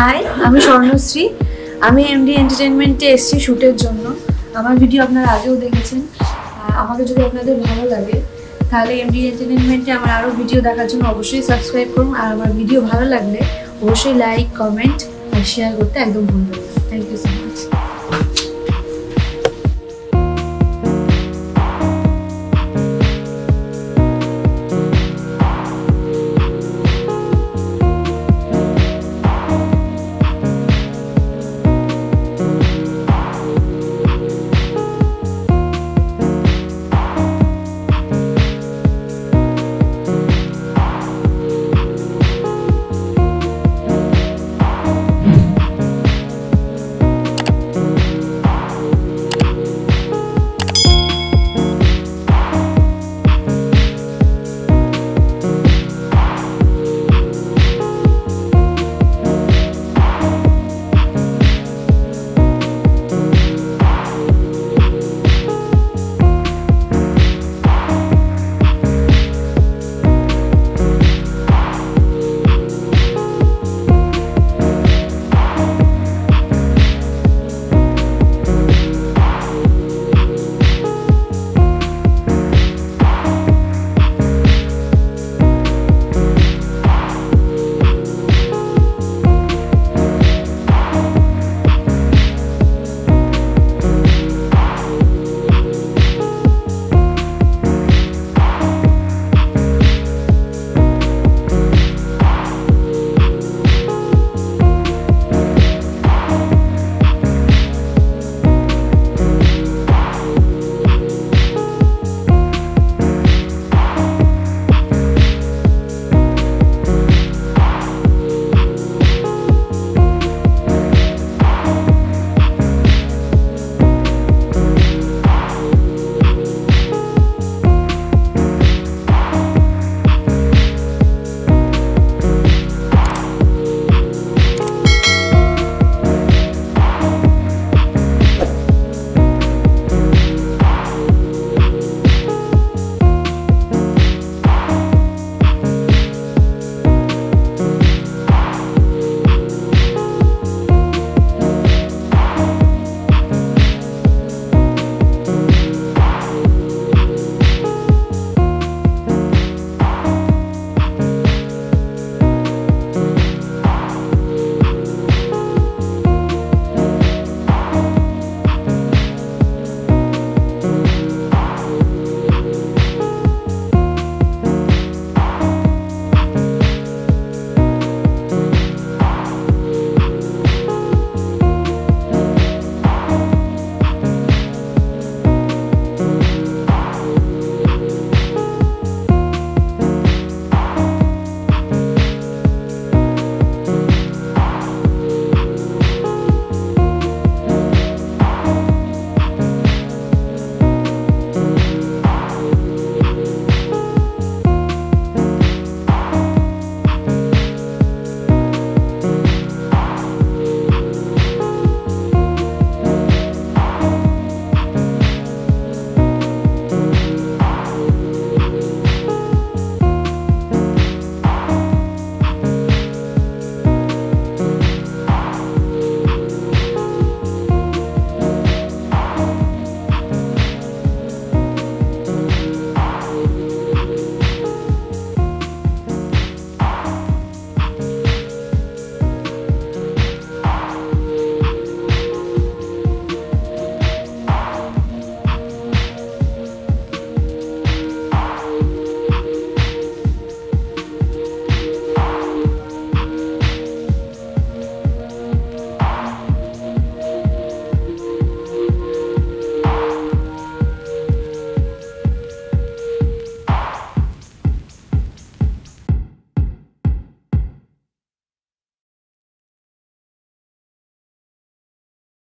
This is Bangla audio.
হাই আমি স্বর্ণশ্রী। আমি এমডি এন্টারটেনমেন্টে এসেছি শ্যুটের জন্য। আমার ভিডিও আপনারা আগেও দেখেছেন। আমাকে যদি আপনাদের ভালো লাগে, তাহলে এমডি এন্টারটেনমেন্টে আমার আরও ভিডিও দেখার জন্য অবশ্যই সাবস্ক্রাইব করুন। আর আমার ভিডিও ভালো লাগলে অবশ্যই লাইক কমেন্ট আর শেয়ার করতে একদম ভুলবেন থ্যাংক ইউ সো মাচ